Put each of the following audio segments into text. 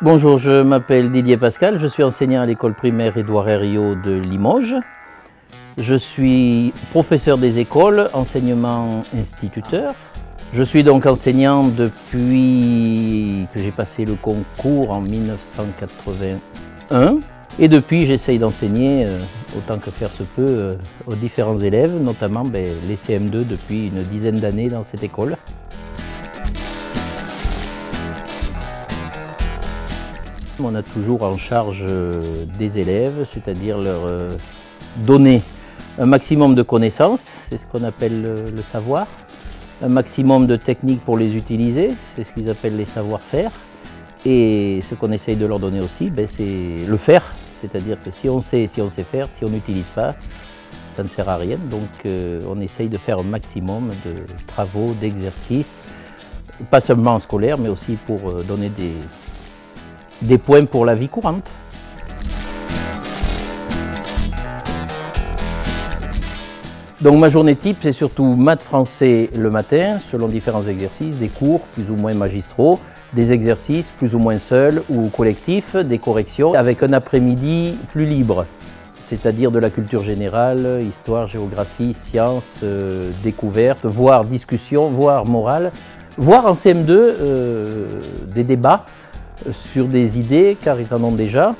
Bonjour, je m'appelle Didier Pascal, je suis enseignant à l'école primaire Édouard Herriot de Limoges. Je suis professeur des écoles, enseignement instituteur. Je suis donc enseignant depuis que j'ai passé le concours en 1981. Et depuis, j'essaye d'enseigner euh, autant que faire se peut euh, aux différents élèves, notamment ben, les CM2 depuis une dizaine d'années dans cette école. On a toujours en charge euh, des élèves, c'est-à-dire leur euh, donner un maximum de connaissances, c'est ce qu'on appelle le, savoir, un maximum de techniques pour les utiliser, c'est ce qu'ils appellent les savoir-faire, et ce qu'on essaye de leur donner aussi, ben, c'est le faire, c'est-à-dire que si on sait, si on sait faire, si on n'utilise pas, ça ne sert à rien. Donc euh, on essaye de faire un maximum de travaux, d'exercices, pas seulement scolaires, mais aussi pour donner des, des points pour la vie courante. Donc ma journée type, c'est surtout maths français le matin, selon différents exercices, des cours plus ou moins magistraux, des exercices plus ou moins seuls ou collectifs, des corrections, avec un après-midi plus libre, c'est-à-dire de la culture générale, histoire, géographie, sciences, euh, découvertes, voire discussion, voire morale, voire en CM2 euh, des débats sur des idées, car ils en ont déjà.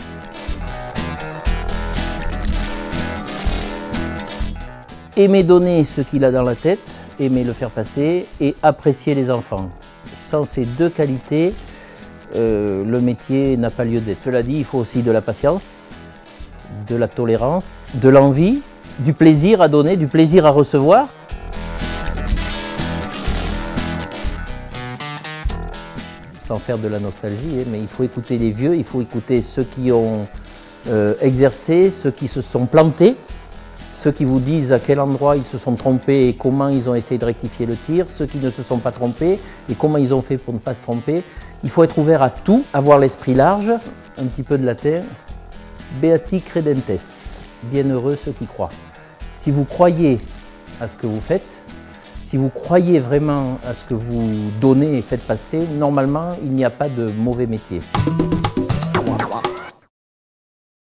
Aimer donner ce qu'il a dans la tête, aimer le faire passer et apprécier les enfants. Sans ces deux qualités, euh, le métier n'a pas lieu d'être. Cela dit, il faut aussi de la patience, de la tolérance, de l'envie, du plaisir à donner, du plaisir à recevoir. Faire de la nostalgie, hein, mais il faut écouter les vieux, il faut écouter ceux qui ont euh, exercé, ceux qui se sont plantés, ceux qui vous disent à quel endroit ils se sont trompés et comment ils ont essayé de rectifier le tir, ceux qui ne se sont pas trompés et comment ils ont fait pour ne pas se tromper. Il faut être ouvert à tout, avoir l'esprit large, un petit peu de latin. Beati credentes, bienheureux ceux qui croient. Si vous croyez à ce que vous faites, si vous croyez vraiment à ce que vous donnez et faites passer, normalement, il n'y a pas de mauvais métier.